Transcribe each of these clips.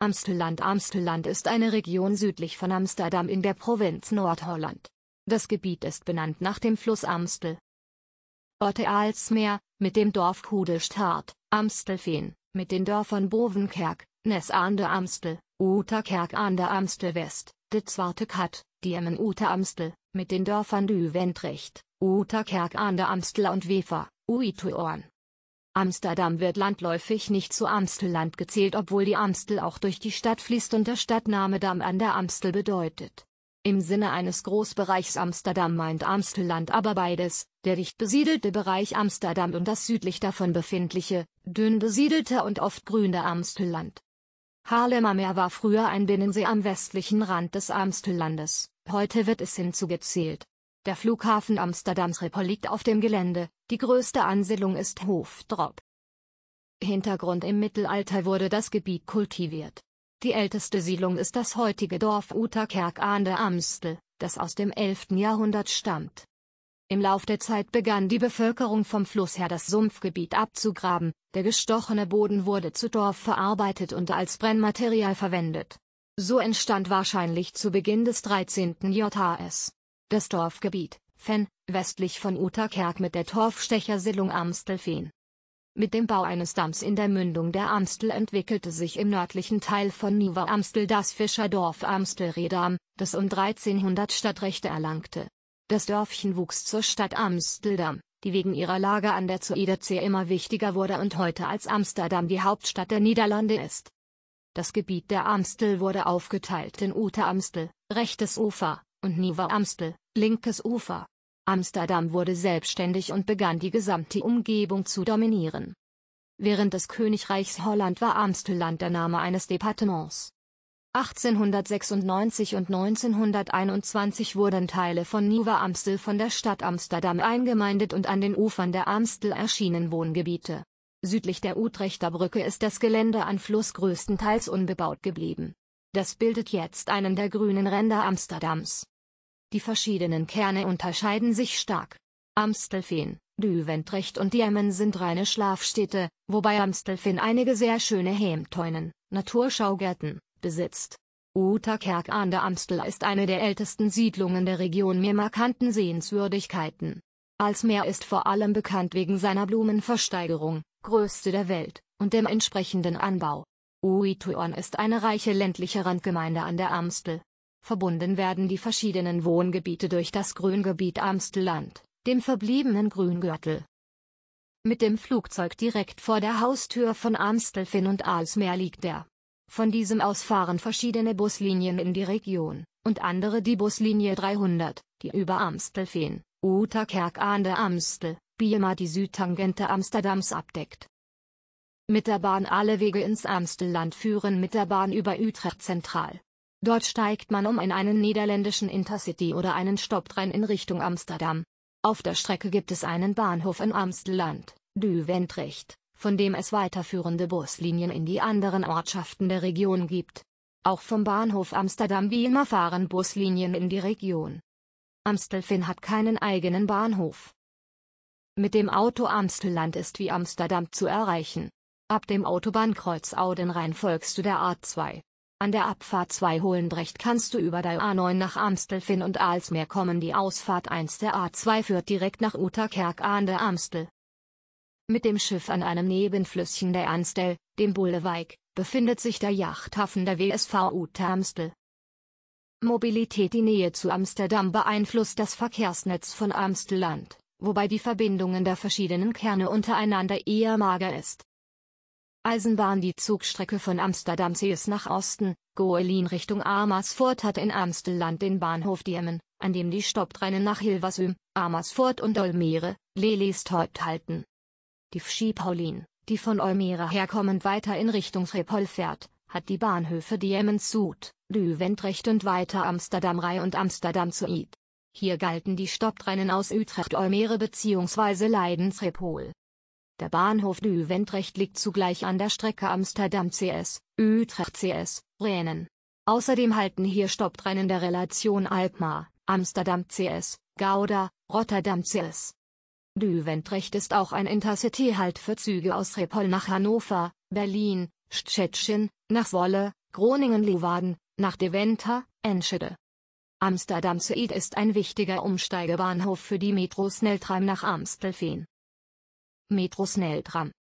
Amstelland Amstelland ist eine Region südlich von Amsterdam in der Provinz Nordholland. Das Gebiet ist benannt nach dem Fluss Amstel. Orte Aalsmeer, mit dem Dorf Kudelstaart, Amstelveen, mit den Dörfern Bovenkerk, Nes aan de Amstel, Uterkerk aan de Amstel West, de Zwarte Kat, Diemen Ute Amstel, mit den Dörfern Düwendrecht, Uterkerk aan de Amstel und Wefer, Uituorn. Amsterdam wird landläufig nicht zu Amstelland gezählt obwohl die Amstel auch durch die Stadt fließt und der Stadtname Dam an der Amstel bedeutet. Im Sinne eines Großbereichs Amsterdam meint Amstelland aber beides, der dicht besiedelte Bereich Amsterdam und das südlich davon befindliche, dünn besiedelte und oft grüne Amstelland. Haarlemmermeer war früher ein Binnensee am westlichen Rand des Amstellandes, heute wird es hinzugezählt. Der Flughafen Amsterdams Schiphol liegt auf dem Gelände, die größte Ansiedlung ist Hoofddorp. Hintergrund Im Mittelalter wurde das Gebiet kultiviert. Die älteste Siedlung ist das heutige Dorf Uterkerk an der Amstel, das aus dem 11. Jahrhundert stammt. Im Lauf der Zeit begann die Bevölkerung vom Fluss her das Sumpfgebiet abzugraben, der gestochene Boden wurde zu Dorf verarbeitet und als Brennmaterial verwendet. So entstand wahrscheinlich zu Beginn des 13. JHS das Dorfgebiet, Fenn, westlich von Uterkerk mit der Torfstechersiedlung Amstelfehn. Mit dem Bau eines Damms in der Mündung der Amstel entwickelte sich im nördlichen Teil von Nieuwe Amstel das Fischerdorf Amstelredam, das um 1300 Stadtrechte erlangte. Das Dörfchen wuchs zur Stadt Amsteldam, die wegen ihrer Lage an der Zuiderzee immer wichtiger wurde und heute als Amsterdam die Hauptstadt der Niederlande ist. Das Gebiet der Amstel wurde aufgeteilt in Ute Amstel, rechtes Ufer, und Nieuwe Amstel, linkes Ufer. Amsterdam wurde selbstständig und begann die gesamte Umgebung zu dominieren. Während des Königreichs Holland war Amstelland der Name eines Departements. 1896 und 1921 wurden Teile von Nieuwe Amstel von der Stadt Amsterdam eingemeindet und an den Ufern der Amstel erschienen Wohngebiete. Südlich der Utrechter Brücke ist das Gelände an Fluss größtenteils unbebaut geblieben. Das bildet jetzt einen der grünen Ränder Amsterdams. Die verschiedenen Kerne unterscheiden sich stark. Amstelveen, Düvendrecht und Diemen sind reine Schlafstädte, wobei Amstelveen einige sehr schöne Heemtuinen, Naturschaugärten, besitzt. Uterkerk an der Amstel ist eine der ältesten Siedlungen der Region mit markanten Sehenswürdigkeiten. Alsmeer ist vor allem bekannt wegen seiner Blumenversteigerung, größte der Welt, und dem entsprechenden Anbau. Uituorn ist eine reiche ländliche Randgemeinde an der Amstel. Verbunden werden die verschiedenen Wohngebiete durch das Grüngebiet Amstelland, dem verbliebenen Grüngürtel. Mit dem Flugzeug direkt vor der Haustür von Amstelfinn und Aalsmeer liegt er. Von diesem aus fahren verschiedene Buslinien in die Region, und andere die Buslinie 300, die über Amstelfehn, Uterkerk an der Amstel, Biema die Südtangente Amsterdams abdeckt. Mit der Bahn alle Wege ins Amstelland führen mit der Bahn über Utrecht Zentral. Dort steigt man um in einen niederländischen Intercity oder einen Stopptrein in Richtung Amsterdam. Auf der Strecke gibt es einen Bahnhof in Amstelland, Düwendrecht, von dem es weiterführende Buslinien in die anderen Ortschaften der Region gibt. Auch vom Bahnhof Amsterdam wie immer fahren Buslinien in die Region. Amstelveen hat keinen eigenen Bahnhof. Mit dem Auto Amstelland ist wie Amsterdam zu erreichen. Ab dem Autobahnkreuz Audenrhein folgst du der A2. An der Abfahrt 2 Hohlendrecht kannst du über der A9 nach Amstelfinn und Aalsmeer kommen. Die Ausfahrt 1 der A2 führt direkt nach Uterkerk an der Amstel. Mit dem Schiff an einem Nebenflüsschen der Anstel, dem Bullewijk, befindet sich der Yachthafen der WSV Uter Amstel. Mobilität Die Nähe zu Amsterdam beeinflusst das Verkehrsnetz von Amstelland, wobei die Verbindungen der verschiedenen Kerne untereinander eher mager ist. Eisenbahn Die Zugstrecke von Amsterdam Zees nach Osten, Goelin Richtung Amersfoort hat in Amstelland den Bahnhof Diemen, an dem die Stopptrennen nach Hilversum, Amersfoort und Almere, Lelystad halten. Die Fschi Paulin, die von Almere herkommend weiter in Richtung Schiphol fährt, hat die Bahnhöfe Diemen Zuid, Düwendrecht und weiter Amsterdam Rai und Amsterdam Zuid. Hier galten die Stopptrennen aus Utrecht Almere bzw. Leiden Schiphol. Der Bahnhof Düwendrecht liegt zugleich an der Strecke Amsterdam CS, Utrecht CS, Renen. Außerdem halten hier Stopptrennen der Relation Alkmaar, Amsterdam CS, Gouda, Rotterdam CS. Düwendrecht ist auch ein Intercity-Halt für Züge aus Repol nach Hannover, Berlin, Stettin, nach Wolle, Groningen-Leeuwarden, nach Deventer, Enschede. Amsterdam Zuid ist ein wichtiger Umsteigebahnhof für die Metro Sneltram nach Amstelveen. Metro Sneltram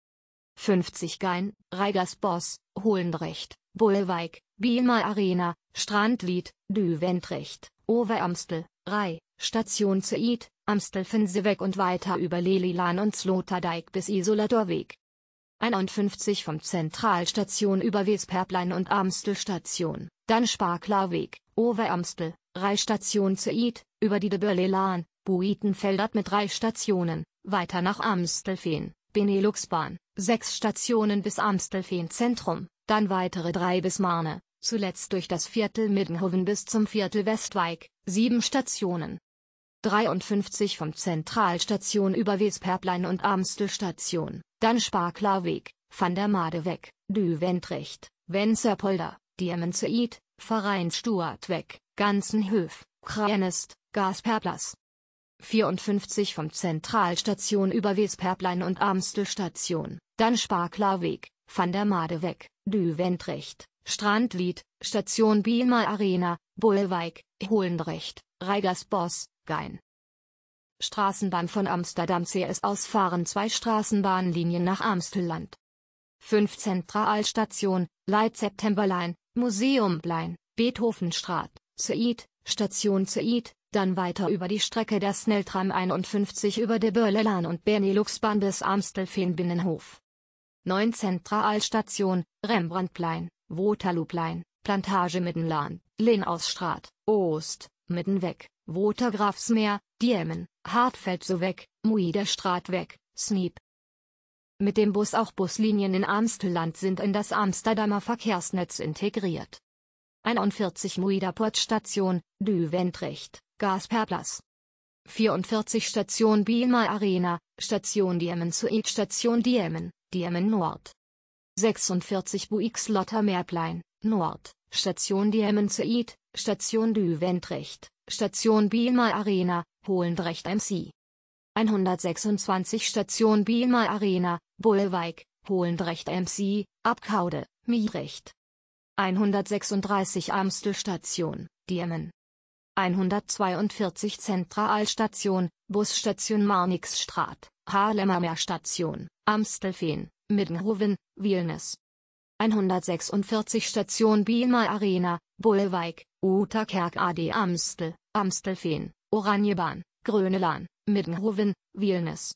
50 Gein, Reigersbos, Holendrecht, Bollewijk, Bielmar Arena, Strandlied, Düventrecht, Overamstel, Rei, Station Zuid, Amstelveen und weiter über Lelilan und Sloterdijk bis Isolatorweg. 51 vom Zentralstation über Weesperplein und Amstelstation, dann Sparklarweg, Overamstel, Reistation Zuid, über die de Börlelaan, Buitenveldert mit drei Stationen, weiter nach Amstelveen, Beneluxbahn, sechs Stationen bis Amstelveen Zentrum, dann weitere drei bis Marne, zuletzt durch das Viertel Middenhoven bis zum Viertel Westwijk, sieben Stationen. 53 vom Zentralstation über Weesperplein und Amstelstation, dann Sparklarweg, Van der Made weg, Düventrecht, Wenserpolder, Diemenzuid, Vereinsstuart weg, Ganzenhöf, Kraenest, Gasperplas. 54 vom Zentralstation über Weesperplein und Amstelstation, dann Sparklarweg, Van der Made weg, Düventrecht, Strandlied, Station Bielmar Arena, Bollewijk, Holendrecht, Reigersbos, Gein. Straßenbahn von Amsterdam CS aus fahren zwei Straßenbahnlinien nach Amstelland. 5 Zentralstation, Leit Septemberlein, Museumplein, Beethovenstraat, Zuid, Station Zuid, dann weiter über die Strecke der Snelltram 51 über de Börlelaan und Berneluxbahn bis Amstelveen Binnenhof. 9 Zentralstation, Rembrandtplein, Waterlooplein, Plantage Middenlaan, Lenausstraat, Oost, Middenweg, Watergrafsmeer, Diemen, Hartfeld so weg, Muiderstraat weg, Sneep. Mit dem Bus auch Buslinien in Amstelland sind in das Amsterdamer Verkehrsnetz integriert. 41 Muiderport Station, Düventrecht, Gasperplas. 44 Station Bielmar Arena, Station Diemen Zuid Station Diemen, Diemen Nord. 46 Buix Lottermeerplein, Nord, Station Diemen Zuid, Station Düventrecht, Station Bielmar Arena, Holendrecht MC. 126 Station Bielmar Arena, Bollewijk, Holendrecht MC, Abkaude, Mirecht. 136 Amstelstation, Diemen. 142 Zentralstation, Busstation Marnixstraat, Haarlemmermeer Station, Amstelveen, Middenhoven, Vilnius. 146 Station Bielmar Arena, Bollewijk, Uterkerk AD Amstel, Amstelveen, Oranjebahn, Grönelaan, Middenhoven, Vilnius.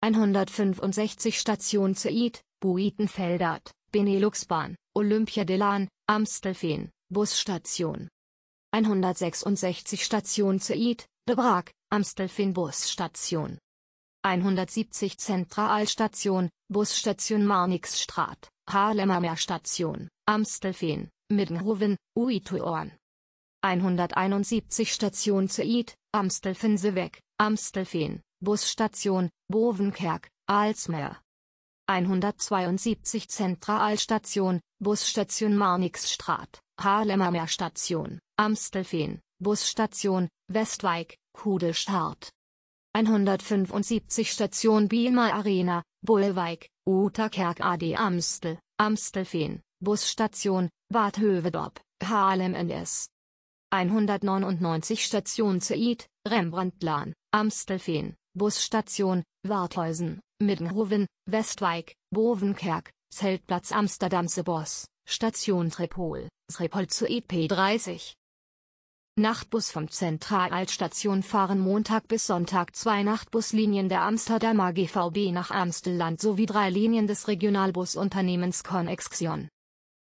165 Station Zuid, Buitenveldert, Beneluxbahn, Olympiadelan, Amstelveen, Busstation. 166 Station Zuid, De Braak, Amstelveen Busstation. 170 Zentralstation, Busstation Marnixstraat, Haarlemmermeer Station, Amstelveen, Middenhoven, Uithoorn. 171 Station Zuid, Amstelveen-Seweg, Amstelveen, Busstation, Bovenkerk, Aalsmeer. 172 Zentralstation, Busstation Marnixstraat, Haarlemmermeer Station, Amstelveen, Busstation, Westwijk, Kudestart. 175 Station Bielmar Arena, Bollewijk, Uterkerk AD Amstel, Amstelveen, Busstation, Bad Hövedorp, Haarlem NS. 199 Station Zuid, Rembrandtlaan, Amstelveen, Busstation, Warthäusen, Middenhoven, Westwijk, Bovenkerk, Zeltplatz Amsterdamse Bos, Station Trepol, Trepol zu EP30. Nachtbus vom Zentralaltstation fahren Montag bis Sonntag zwei Nachtbuslinien der Amsterdamer GVB nach Amstelland sowie drei Linien des Regionalbusunternehmens Connexion.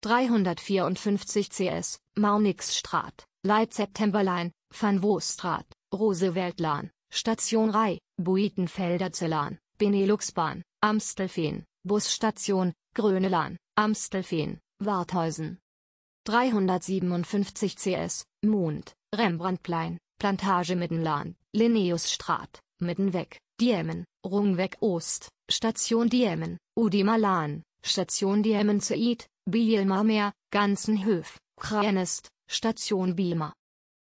354 CS, Marnixstraat, Leit Septemberlein, Van Woostraat, Rooseveltlaan, Station Rei, Buitenfelder Zellan, Beneluxbahn, Amstelveen, Busstation, Grönelaan, Amstelveen, Warthäusen. 357 CS, Mond, Rembrandtplein, Plantage Middenlaan, Linnaeusstraat, Middenweg, Diemen, Rungweg Ost, Station Diemen, Udimalaan, Station Diemen Zuid, Bielmarmeer, Ganzenhöf, Kraenest, Station Bielmar.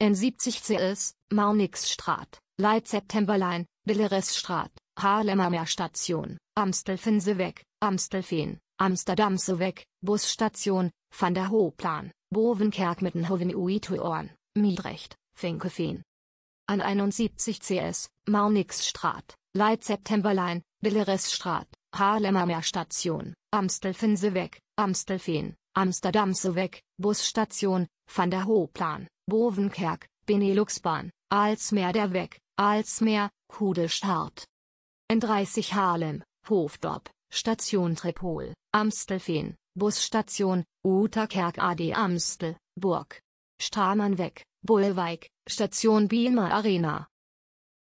N70 CS, Marnixstraat, Leit Septemberlein, Billeresstraat, Haarlemmermeer Station, Amstelveen-Seweg, Amstelveen, Amsterdamse Weg, Busstation, Van der Hooplaan, Bovenkerk Mittenhoven Uithoorn, Miedrecht, Vinkeveen. An 71 CS, Marnixstraat, Leit Septemberlein, Billeresstraat, Haarlemmermeer Station, Amstelvenseweg, Amstelveen, Amsterdamse Busstation, Van der Hooplaan, Bovenkerk, Beneluxbahn, Aalsmeer der Weg, Aalsmeer, Kudelstart. N30 Haarlem, Hoofddorp, Station Tripol, Amstelveen, Busstation, Uterkerk AD Amstel, Burg. Stramanweg, Bullwijk, Station Bielmer Arena.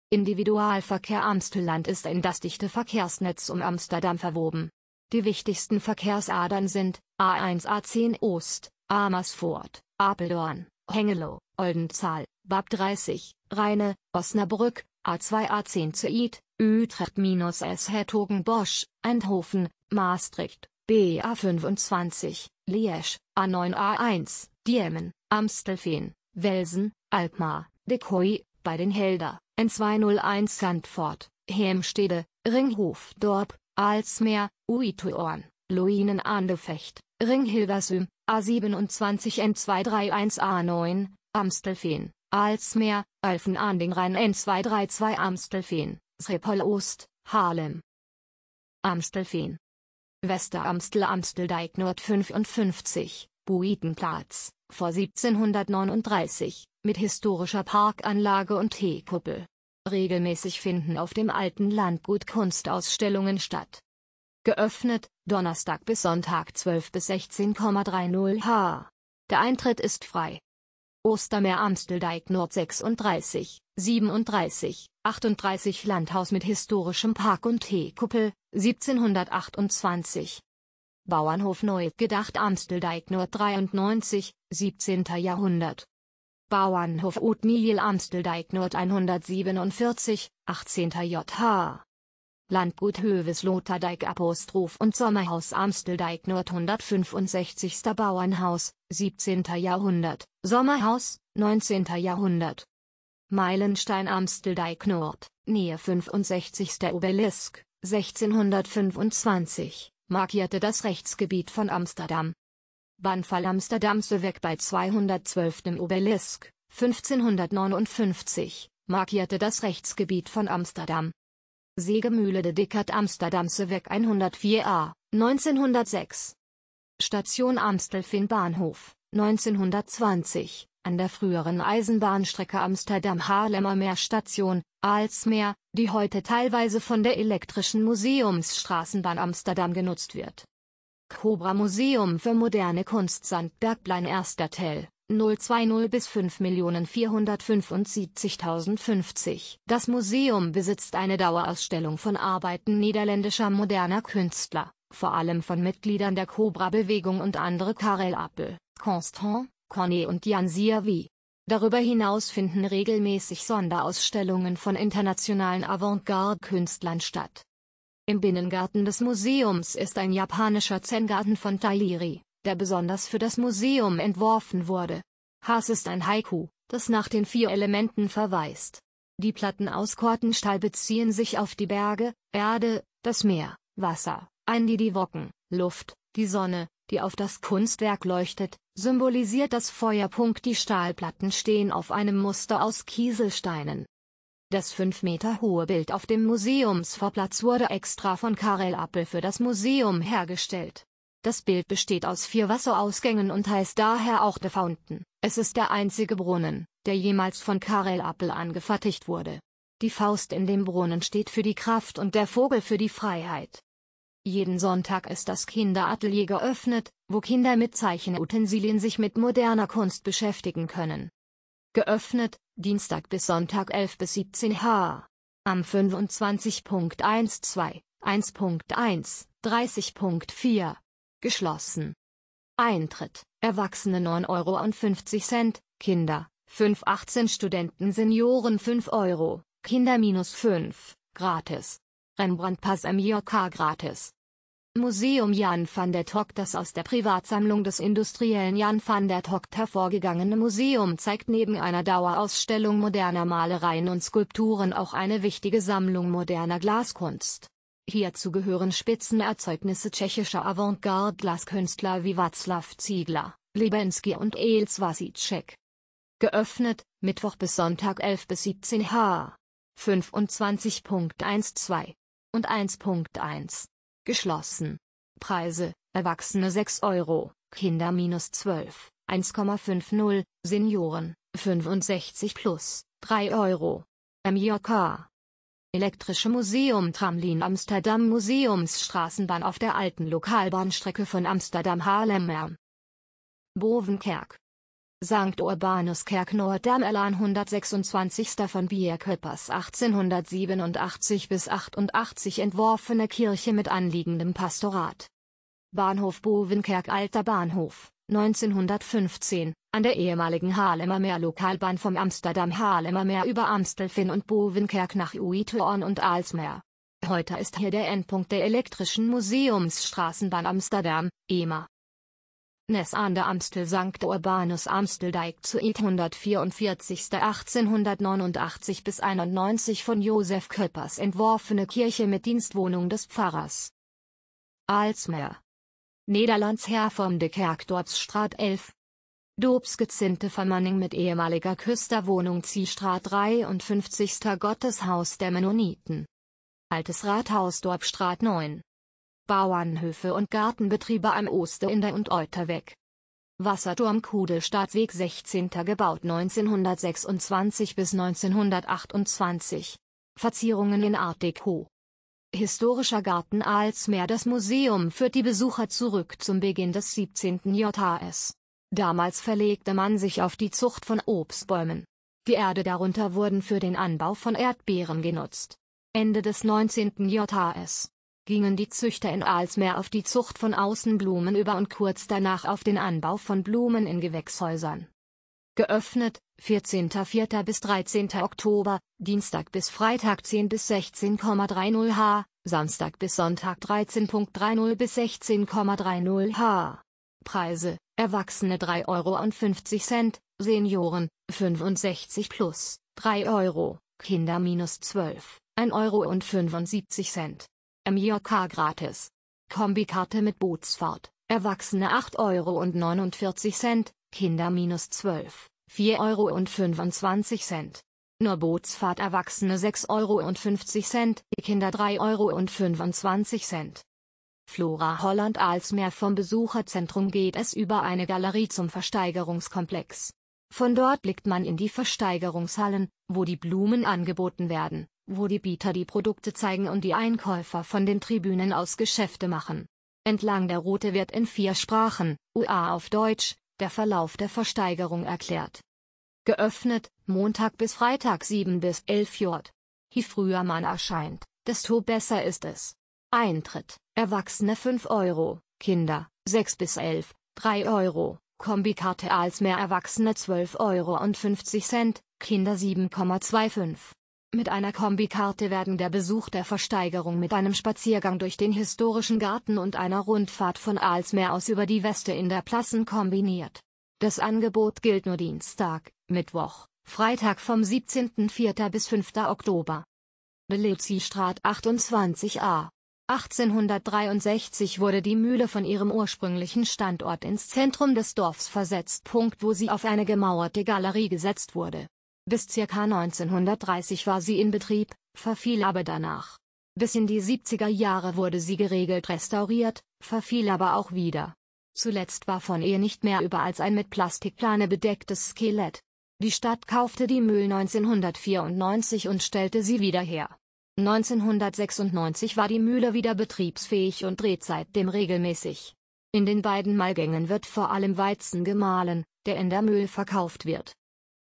Individualverkehr Amstelland ist ein das dichte Verkehrsnetz um Amsterdam verwoben. Die wichtigsten Verkehrsadern sind A1 A10 Ost, Amersfoort, Apeldoorn, Hengelo, Oldenzaal, Bab 30, Rheine, Osnabrück, A2 A10 Zuid, Utrecht-S Hertogenbosch, Eindhoven, Maastricht, BA25, Liège, A9 A1, Diemen, Amstelveen, Welsen, Alkmaar, Decoy, bei den Helder, N201 Sandford, Heemstede, Ringhof Dorp, Aalsmeer, Uithoorn, Loinen Andefecht, Ringhilversum, A27 N231 A9, Amstelveen, Aalsmeer, Alphen Rhein N232 Amstelveen, Schiphol Ost, Haarlem. Amstelveen. Westeramstel Amsteldijk Nord 55, Buitenplatz, vor 1739, mit historischer Parkanlage und Teekuppel. Regelmäßig finden auf dem alten Landgut Kunstausstellungen statt. Geöffnet, Donnerstag bis Sonntag 12 bis 16,30 h. Der Eintritt ist frei. Ostermeer Amsteldijk Nord 36, 37, 38 Landhaus mit historischem Park und Teekuppel, 1728. Bauernhof neu gedacht Amsteldijk Nord 93, 17. Jahrhundert. Bauernhof Utmiliel Amsteldijk Nord 147, 18. JH. Landgut Höves Loterdijk Apostroph und Sommerhaus Amsteldijk Nord 165. Bauernhaus, 17. Jahrhundert, Sommerhaus, 19. Jahrhundert. Meilenstein Amsteldijk Nord, Nähe 65. Obelisk, 1625 markierte das Rechtsgebiet von Amsterdam. Banfall Amsterdamse Weg bei 212. Obelisk, 1559, markierte das Rechtsgebiet von Amsterdam. Sägemühle de Dickert Amsterdamse Weg 104a, 1906. Station Amstelveen Bahnhof, 1920, an der früheren Eisenbahnstrecke Amsterdam-Haarlemmer Meerstation, Aalsmeer, die heute teilweise von der elektrischen Museumsstraßenbahn Amsterdam genutzt wird. Cobra Museum für moderne Kunst Sandbergplein Erster Tell, 020 bis 5.475.050. Das Museum besitzt eine Dauerausstellung von Arbeiten niederländischer moderner Künstler, vor allem von Mitgliedern der Cobra-Bewegung und andere Karel Appel, Constant, Conny und Jan Siervi. Darüber hinaus finden regelmäßig Sonderausstellungen von internationalen Avantgarde-Künstlern statt. Im Binnengarten des Museums ist ein japanischer Zen-Garten von Tailiri, der besonders für das Museum entworfen wurde. Haas ist ein Haiku, das nach den vier Elementen verweist. Die Platten aus Kortenstahl beziehen sich auf die Berge, Erde, das Meer, Wasser, ein die Wocken, Luft, die Sonne, die auf das Kunstwerk leuchtet, symbolisiert das Feuerpunkt. Die Stahlplatten stehen auf einem Muster aus Kieselsteinen. Das 5 Meter hohe Bild auf dem Museumsvorplatz wurde extra von Karel Appel für das Museum hergestellt. Das Bild besteht aus vier Wasserausgängen und heißt daher auch The Fountain. Es ist der einzige Brunnen, der jemals von Karel Appel angefertigt wurde. Die Faust in dem Brunnen steht für die Kraft und der Vogel für die Freiheit. Jeden Sonntag ist das Kinderatelier geöffnet, wo Kinder mit Zeichenutensilien sich mit moderner Kunst beschäftigen können. Geöffnet, Dienstag bis Sonntag 11 bis 17 H. Am 25.12, 1.1, 30.4. Geschlossen. Eintritt, Erwachsene 9,50 Euro, Kinder, 5,18 Studenten Senioren 5 Euro, Kinder minus 5, gratis. Rembrandt-Pass MJK gratis. Museum Jan van der Togt Das aus der Privatsammlung des Industriellen Jan van der Togt hervorgegangene Museum zeigt neben einer Dauerausstellung moderner Malereien und Skulpturen auch eine wichtige Sammlung moderner Glaskunst. Hierzu gehören Spitzenerzeugnisse tschechischer Avantgarde-Glaskünstler wie Václav Ziegler, Lebensky und Els Vasicek. Geöffnet, Mittwoch bis Sonntag 11 bis 17 H. 25.12 und 1.1. Geschlossen. Preise, Erwachsene 6 Euro, Kinder minus 12, 1,50, Senioren, 65 plus, 3 Euro. MJK. Elektrische Museum Tramlin Amsterdam Museumsstraßenbahn auf der alten Lokalbahnstrecke von Amsterdam-Haarlemmer. Bovenkerk. St. Urbanus Kerk Noordermelaan 126. von Bierköppers 1887 bis 88 entworfene Kirche mit anliegendem Pastorat. Bahnhof Bovenkerk Alter Bahnhof, 1915, an der ehemaligen Haarlemmer Meer Lokalbahn vom Amsterdam Haarlemmer Meer über Amstelveen und Bovenkerk nach Uithoorn und Aalsmeer. Heute ist hier der Endpunkt der elektrischen Museumsstraßenbahn Amsterdam, EMA. Ness an der Amstel St. Urbanus Amsteldijk zu 144. 1889 bis 91 von Josef Köppers entworfene Kirche mit Dienstwohnung des Pfarrers. Aalsmeer Nederlands hervormde Kerkdorpsstraat 11. Doopsgezinte Vermanning mit ehemaliger Küsterwohnung Ziehstraat 53. Gotteshaus der Mennoniten. Altes Rathaus Dorpstraat 9. Bauernhöfe und Gartenbetriebe am Osterinde und Euterweg. Wasserturm Kudelstadtweg 16. gebaut 1926 bis 1928. Verzierungen in Art Deco. Historischer Garten Aalsmeer Das Museum führt die Besucher zurück zum Beginn des 17. JHS. Damals verlegte man sich auf die Zucht von Obstbäumen. Die Erde darunter wurden für den Anbau von Erdbeeren genutzt. Ende des 19. JHS gingen die Züchter in Aalsmeer auf die Zucht von Außenblumen über und kurz danach auf den Anbau von Blumen in Gewächshäusern. Geöffnet, 14.04. bis 13. Oktober, Dienstag bis Freitag 10 bis 16,30 H, Samstag bis Sonntag 13.30 bis 16,30 H. Preise, Erwachsene 3,50 Euro, Senioren, 65 plus, 3 Euro, Kinder minus 12, 1,75 Euro. MJK gratis. Kombikarte mit Bootsfahrt, Erwachsene 8,49 Euro, Kinder minus 12, 4,25 Euro. Nur Bootsfahrt Erwachsene 6,50 Euro, Kinder 3,25 Euro. Flora Holland Aalsmeer vom Besucherzentrum geht es über eine Galerie zum Versteigerungskomplex. Von dort blickt man in die Versteigerungshallen, wo die Blumen angeboten werden, wo die Bieter die Produkte zeigen und die Einkäufer von den Tribünen aus Geschäfte machen. Entlang der Route wird in vier Sprachen, UA auf Deutsch, der Verlauf der Versteigerung erklärt. Geöffnet, Montag bis Freitag 7 bis 11 J. Je früher man erscheint, desto besser ist es. Eintritt, Erwachsene 5 Euro, Kinder, 6 bis 11, 3 Euro, Kombikarte als mehr Erwachsene 12 Euro und 50 Cent, Kinder 7,25. Mit einer Kombikarte werden der Besuch der Versteigerung mit einem Spaziergang durch den historischen Garten und einer Rundfahrt von Aalsmeer aus über die Weste in der Plassen kombiniert. Das Angebot gilt nur Dienstag, Mittwoch, Freitag vom 17.04. bis 5. Oktober. Belezzi-Straat 28a. 1863 wurde die Mühle von ihrem ursprünglichen Standort ins Zentrum des Dorfs versetzt. Punkt, wo sie auf eine gemauerte Galerie gesetzt wurde. Bis ca. 1930 war sie in Betrieb, verfiel aber danach. Bis in die 70er Jahre wurde sie geregelt restauriert, verfiel aber auch wieder. Zuletzt war von ihr nicht mehr über als ein mit Plastikplane bedecktes Skelett. Die Stadt kaufte die Mühl 1994 und stellte sie wieder her. 1996 war die Mühle wieder betriebsfähig und dreht seitdem regelmäßig. In den beiden Mahlgängen wird vor allem Weizen gemahlen, der in der Mühl verkauft wird.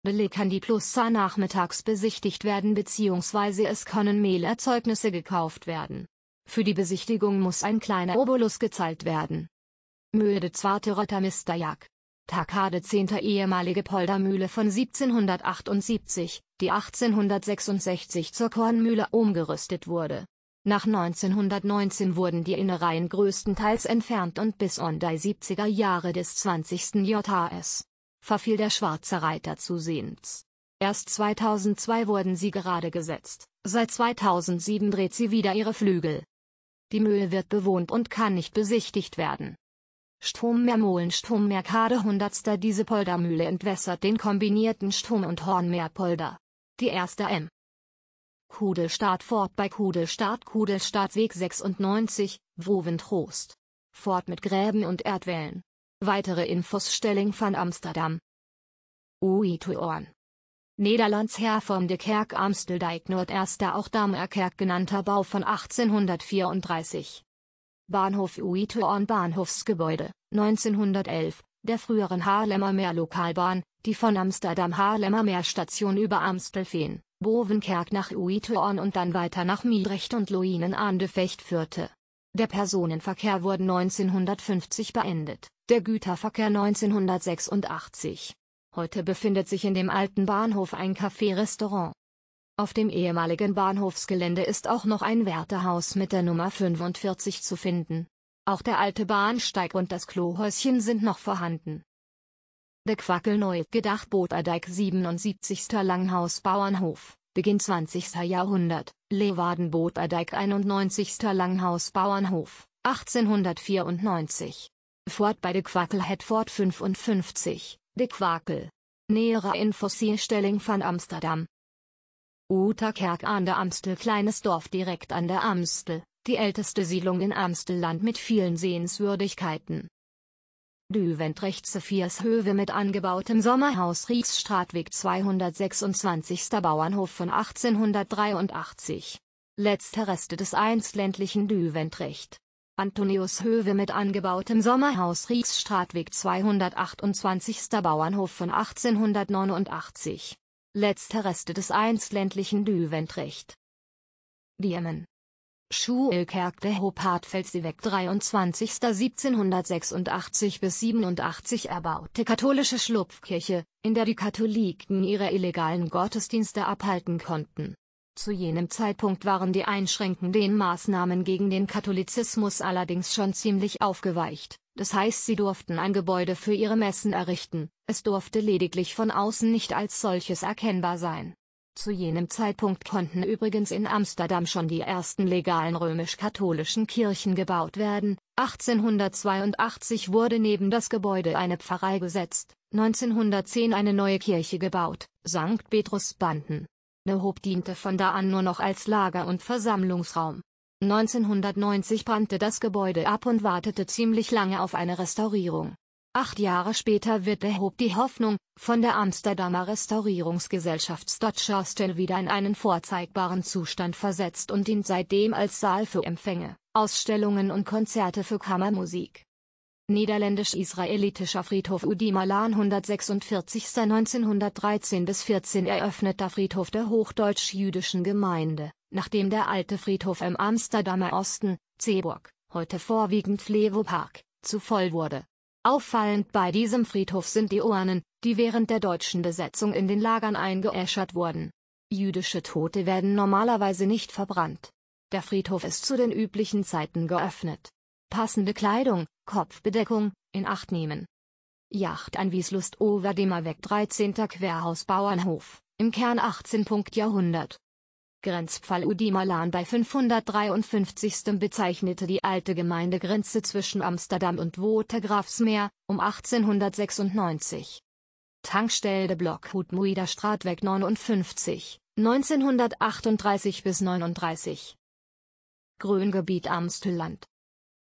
Beleg kann die Plussa nachmittags besichtigt werden bzw. es können Mehlerzeugnisse gekauft werden. Für die Besichtigung muss ein kleiner Obolus gezahlt werden. Mühle Zwarte Rottermisterjag. Takade 10. ehemalige Poldermühle von 1778, die 1866 zur Kornmühle umgerüstet wurde. Nach 1919 wurden die Innereien größtenteils entfernt und bis on die 70er Jahre des 20. JHS verfiel der Schwarze Reiter zusehends. Erst 2002 wurden sie gerade gesetzt, seit 2007 dreht sie wieder ihre Flügel. Die Mühle wird bewohnt und kann nicht besichtigt werden. Strommeermolen Strommeerkade hundertster Diese Poldermühle entwässert den kombinierten Strom- und Hornmeerpolder. Die erste M. Kudelstadt Fort bei Kudelstadt Kudelstadtweg 96, Woventrost. Fort mit Gräben und Erdwellen. Weitere Infos Stelling van Amsterdam. Uithoorn. Nederlands hervormde Kerk Amsteldijk Norderster auch Damerkerk genannter Bau von 1834. Bahnhof Uithoorn Bahnhofsgebäude, 1911, der früheren Haarlemmer Meerlokalbahn, die von Amsterdam Haarlemmer Meerstation über Amstelveen, Bovenkerk nach Uithoorn und dann weiter nach Miedrecht und Loinen an de Vecht führte. Der Personenverkehr wurde 1950 beendet, der Güterverkehr 1986. Heute befindet sich in dem alten Bahnhof ein Café-Restaurant. Auf dem ehemaligen Bahnhofsgelände ist auch noch ein Wärterhaus mit der Nummer 45 zu finden. Auch der alte Bahnsteig und das Klohäuschen sind noch vorhanden. Der Quackel neu gedacht Boterdijk 77. Langhaus Bauernhof, Beginn 20. Jahrhundert, Leeuwarden Boterdijk 91. Langhaus Bauernhof, 1894. Fort bei de Quackel Hetford 55, De Quakel. Nähere Infos Stelling van Amsterdam. Uterkerk an der Amstel Kleines Dorf direkt an der Amstel, die älteste Siedlung in Amstelland mit vielen Sehenswürdigkeiten. Düventrechtse Viershöwe mit angebautem Sommerhaus Riechsstraatweg 226. Bauernhof von 1883. Letzter Reste des einst ländlichen Düventrecht. Antonius Höwe mit angebautem Sommerhaus Riechsstraatweg 228. Bauernhof von 1889. Letzte Reste des einst ländlichen Düventrecht. Diemen. Schuelkerk der Hopatfelseweg 23. 1786 bis 87 erbaute katholische Schlupfkirche, in der die Katholiken ihre illegalen Gottesdienste abhalten konnten. Zu jenem Zeitpunkt waren die einschränkenden Maßnahmen gegen den Katholizismus allerdings schon ziemlich aufgeweicht, das heißt sie durften ein Gebäude für ihre Messen errichten, es durfte lediglich von außen nicht als solches erkennbar sein. Zu jenem Zeitpunkt konnten übrigens in Amsterdam schon die ersten legalen römisch-katholischen Kirchen gebaut werden, 1882 wurde neben das Gebäude eine Pfarrei gesetzt, 1910 eine neue Kirche gebaut, St. Petrus Banden. Der Hob diente von da an nur noch als Lager- und Versammlungsraum. 1990 brannte das Gebäude ab und wartete ziemlich lange auf eine Restaurierung. Acht Jahre später wird der Hob die Hoffnung, von der Amsterdamer Restaurierungsgesellschaft Stadtschaustell wieder in einen vorzeigbaren Zustand versetzt und dient seitdem als Saal für Empfänge, Ausstellungen und Konzerte für Kammermusik. Niederländisch-israelitischer Friedhof Udimalan 146. 1913 bis 14 eröffneter Friedhof der hochdeutsch-jüdischen Gemeinde, nachdem der alte Friedhof im Amsterdamer Osten, Zeeburg, heute vorwiegend Flevopark, zu voll wurde. Auffallend bei diesem Friedhof sind die Urnen, die während der deutschen Besetzung in den Lagern eingeäschert wurden. Jüdische Tote werden normalerweise nicht verbrannt. Der Friedhof ist zu den üblichen Zeiten geöffnet. Passende Kleidung, Kopfbedeckung, in Acht nehmen. Yacht ein Wieslust over Weg 13. Querhaus Bauernhof, im Kern 18. Jahrhundert. Grenzpfahl Udimalan bei 553. bezeichnete die alte Gemeindegrenze zwischen Amsterdam und Watergraafsmeer, um 1896. Tankstelle Blockhut Muida Straatweg 59, 1938 bis 39. Grüngebiet Amstelland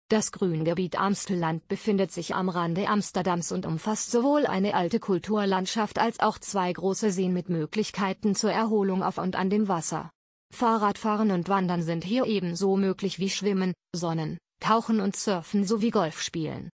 das Grüngebiet Amstelland befindet sich am Rande Amsterdams und umfasst sowohl eine alte Kulturlandschaft als auch zwei große Seen mit Möglichkeiten zur Erholung auf und an dem Wasser. Fahrradfahren und Wandern sind hier ebenso möglich wie Schwimmen, Sonnen, Tauchen und Surfen sowie Golfspielen.